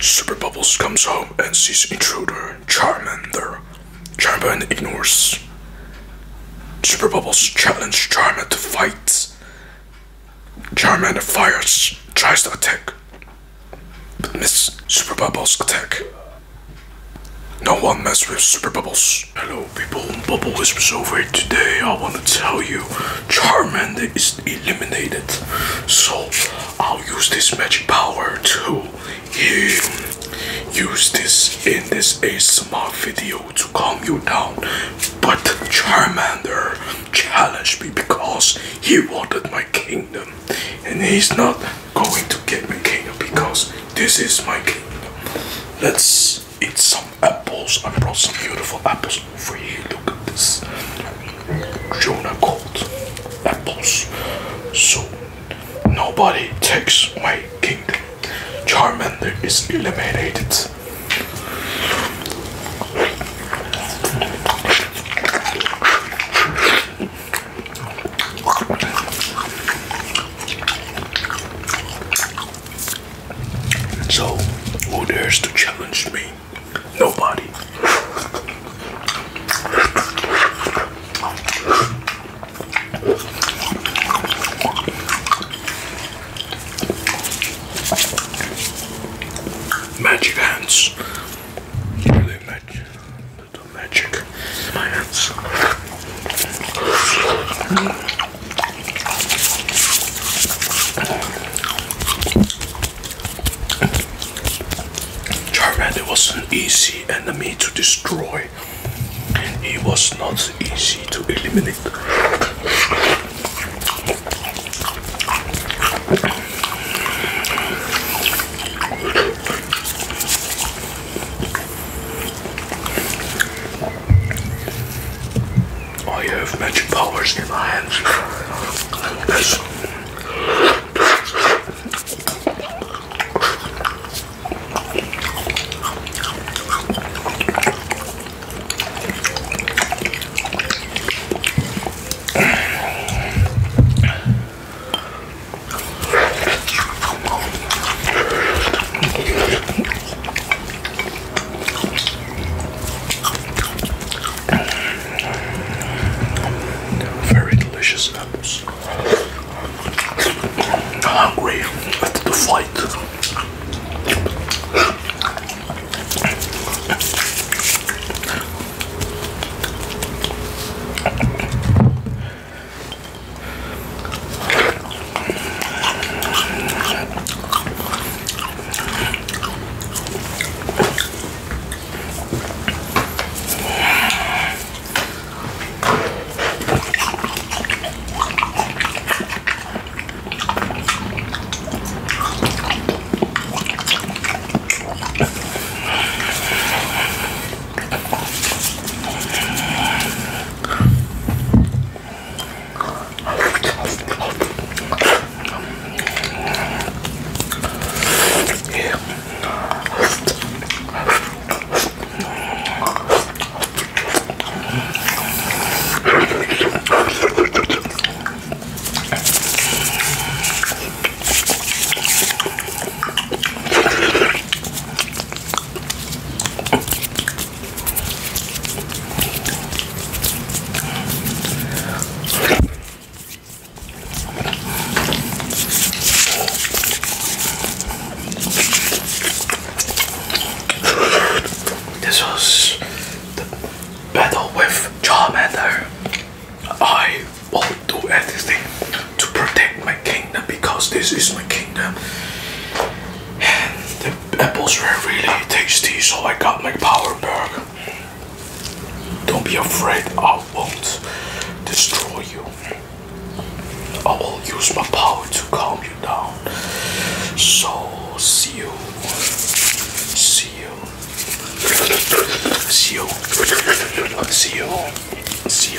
Super Bubbles comes home and sees intruder Charmander. Charmander ignores. Super Bubbles challenge Charmander to fight. Charmander fires, tries to attack, but miss Super Bubbles attack. No one mess with Super Bubbles. Hello people, Bubble Whispers over here. Today I want to tell you Charmander is eliminated. So I'll use this magic power to use this in this ASMR video to calm you down. But Charmander challenged me because he wanted my kingdom. And he's not going to get my kingdom because this is my kingdom. Let's eat some apples. I brought some beautiful apples over here. Look at this. Jonagold apples. So nobody takes my kingdom. Charmander is eliminated. So, who dares to challenge me? Nobody. Magic hands. Really magic. The magic. My hands. Charmander was an easy enemy to destroy. He was not easy to eliminate. I have magic powers in my hands. Yes. Very delicious apples. Hungry after the fight. Was the battle with Charmander. I will do anything to protect my kingdom because this is my kingdom. And the apples were really tasty, so I got my power back. Don't be afraid, I won't destroy you. I will use my power to calm you down. So, see you. See you. See you. See you.